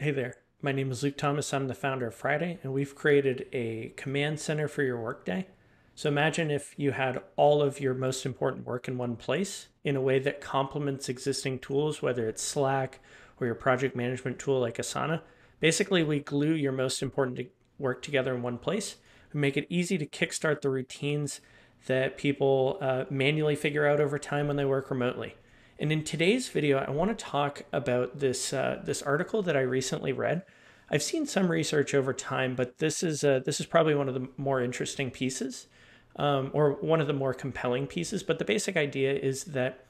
Hey there, my name is Luke Thomas. I'm the founder of Friday, and we've created a command center for your workday. So imagine if you had all of your most important work in one place in a way that complements existing tools, whether it's Slack or your project management tool like Asana. Basically, we glue your most important work together in one place. We make it easy to kickstart the routines that people uh, manually figure out over time when they work remotely. And in today's video, I want to talk about this uh, this article that I recently read. I've seen some research over time, but this is uh, this is probably one of the more interesting pieces, um, or one of the more compelling pieces. But the basic idea is that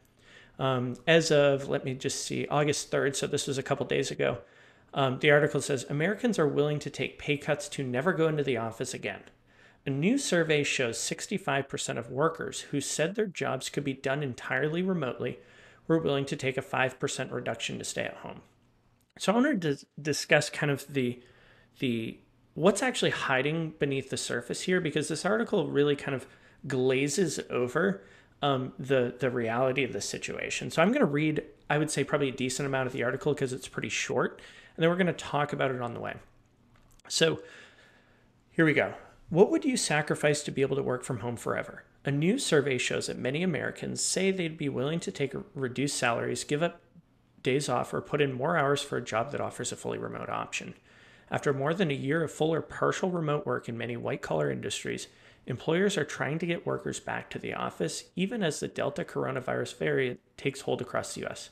um, as of let me just see August third, so this was a couple days ago. Um, the article says Americans are willing to take pay cuts to never go into the office again. A new survey shows 65% of workers who said their jobs could be done entirely remotely were willing to take a 5% reduction to stay at home. So I wanted to discuss kind of the the what's actually hiding beneath the surface here because this article really kind of glazes over um, the the reality of the situation. So I'm going to read, I would say, probably a decent amount of the article because it's pretty short, and then we're going to talk about it on the way. So here we go. What would you sacrifice to be able to work from home forever? A new survey shows that many Americans say they'd be willing to take reduced salaries, give up days off, or put in more hours for a job that offers a fully remote option. After more than a year of full or partial remote work in many white collar industries, employers are trying to get workers back to the office, even as the Delta coronavirus variant takes hold across the US.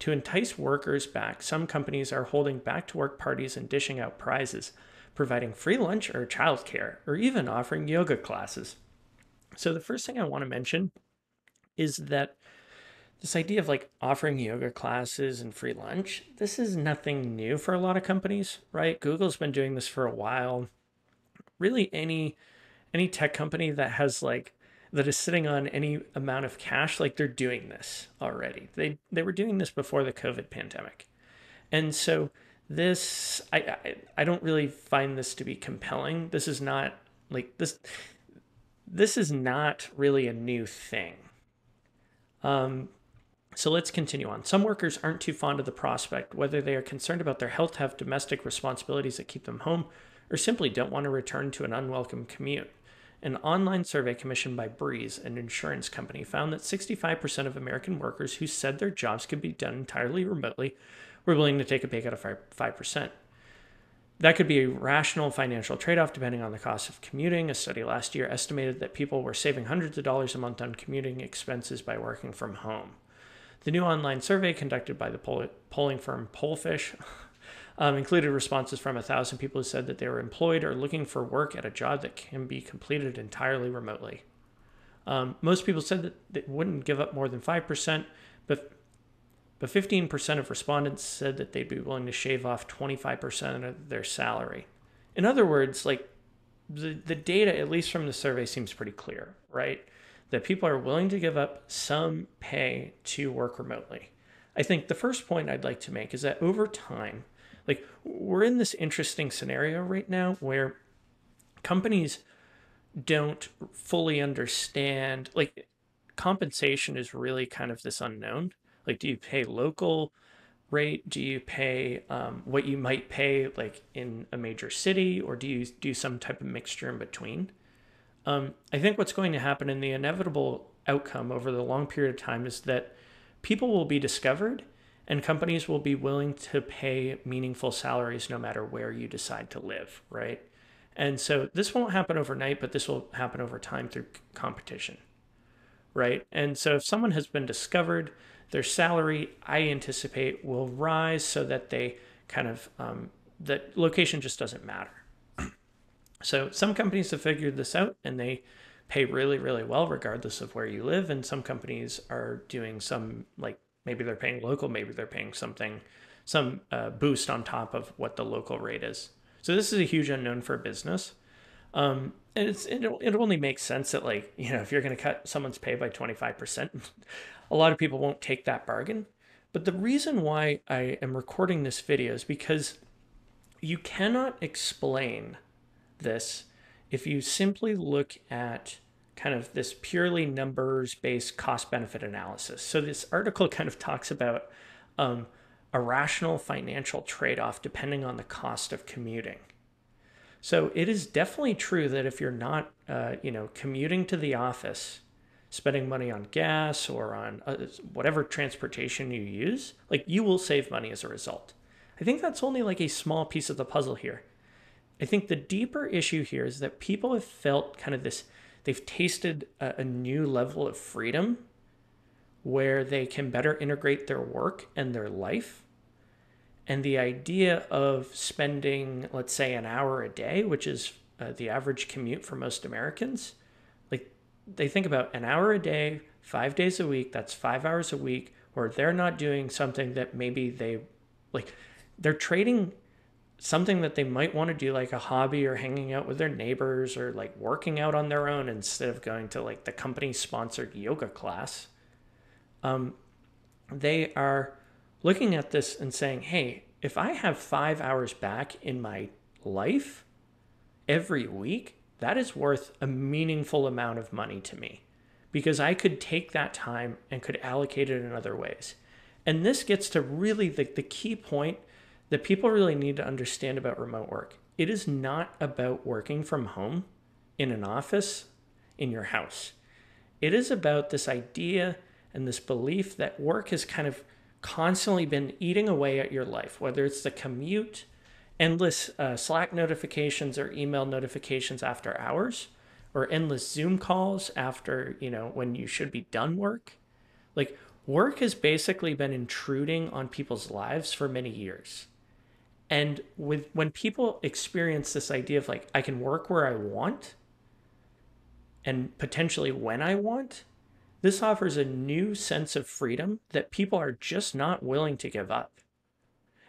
To entice workers back, some companies are holding back to work parties and dishing out prizes, providing free lunch or childcare, or even offering yoga classes. So the first thing I want to mention is that this idea of like offering yoga classes and free lunch, this is nothing new for a lot of companies, right? Google's been doing this for a while. Really any any tech company that has like that is sitting on any amount of cash, like they're doing this already. They they were doing this before the COVID pandemic. And so this I, I I don't really find this to be compelling. This is not like this this is not really a new thing. Um, so let's continue on. Some workers aren't too fond of the prospect, whether they are concerned about their health, have domestic responsibilities that keep them home, or simply don't want to return to an unwelcome commute. An online survey commissioned by Breeze, an insurance company, found that 65% of American workers who said their jobs could be done entirely remotely were willing to take a pay cut of 5%. That could be a rational financial trade off depending on the cost of commuting. A study last year estimated that people were saving hundreds of dollars a month on commuting expenses by working from home. The new online survey conducted by the poll- polling firm Pollfish um, included responses from a thousand people who said that they were employed or looking for work at a job that can be completed entirely remotely. Um, most people said that they wouldn't give up more than 5%, but but 15% of respondents said that they'd be willing to shave off 25% of their salary. In other words, like the, the data, at least from the survey, seems pretty clear, right? That people are willing to give up some pay to work remotely. I think the first point I'd like to make is that over time, like we're in this interesting scenario right now where companies don't fully understand, like compensation is really kind of this unknown like, do you pay local rate? Do you pay um, what you might pay like in a major city, or do you do some type of mixture in between? Um, I think what's going to happen in the inevitable outcome over the long period of time is that people will be discovered and companies will be willing to pay meaningful salaries no matter where you decide to live, right? And so this won't happen overnight, but this will happen over time through competition, right? And so if someone has been discovered, their salary, I anticipate, will rise so that they kind of, um, that location just doesn't matter. so some companies have figured this out and they pay really, really well regardless of where you live. And some companies are doing some, like maybe they're paying local, maybe they're paying something, some uh, boost on top of what the local rate is. So this is a huge unknown for business. Um, it's it, it only makes sense that like you know if you're going to cut someone's pay by 25% a lot of people won't take that bargain but the reason why i am recording this video is because you cannot explain this if you simply look at kind of this purely numbers based cost benefit analysis so this article kind of talks about um, a rational financial trade off depending on the cost of commuting. So it is definitely true that if you're not, uh, you know, commuting to the office, spending money on gas or on uh, whatever transportation you use, like you will save money as a result. I think that's only like a small piece of the puzzle here. I think the deeper issue here is that people have felt kind of this, they've tasted a, a new level of freedom where they can better integrate their work and their life. And the idea of spending, let's say, an hour a day, which is uh, the average commute for most Americans, like they think about an hour a day, five days a week, that's five hours a week, or they're not doing something that maybe they like, they're trading something that they might want to do like a hobby or hanging out with their neighbors or like working out on their own instead of going to like the company sponsored yoga class. Um, they are looking at this and saying hey if i have five hours back in my life every week that is worth a meaningful amount of money to me because i could take that time and could allocate it in other ways and this gets to really the, the key point that people really need to understand about remote work. It is not about working from home in an office in your house. It is about this idea and this belief that work is kind of constantly been eating away at your life, whether it's the commute, endless uh, Slack notifications or email notifications after hours, or endless Zoom calls after, you know, when you should be done work. Like, work has basically been intruding on people's lives for many years. And with when people experience this idea of like I can work where I want and potentially when I want, this offers a new sense of freedom that people are just not willing to give up.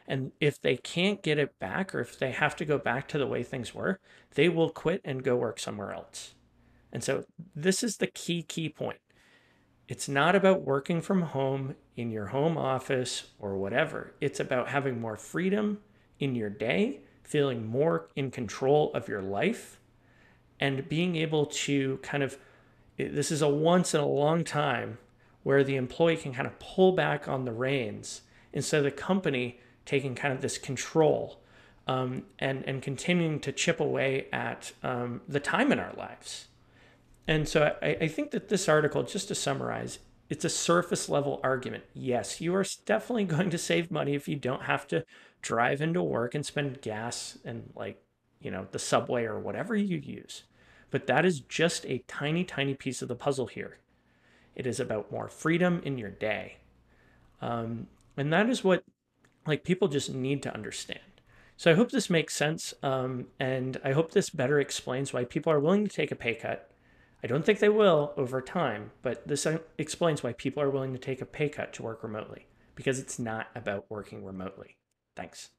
And if they can't get it back or if they have to go back to the way things were, they will quit and go work somewhere else. And so this is the key key point. It's not about working from home in your home office or whatever. It's about having more freedom in your day, feeling more in control of your life, and being able to kind of this is a once in a long time where the employee can kind of pull back on the reins instead of the company taking kind of this control um, and and continuing to chip away at um, the time in our lives. And so I, I think that this article, just to summarize, it's a surface level argument. Yes, you are definitely going to save money if you don't have to drive into work and spend gas and like, you know, the subway or whatever you use. But that is just a tiny, tiny piece of the puzzle here. It is about more freedom in your day. Um, and that is what like people just need to understand. So I hope this makes sense. Um, and I hope this better explains why people are willing to take a pay cut. I don't think they will over time, but this explains why people are willing to take a pay cut to work remotely because it's not about working remotely. Thanks.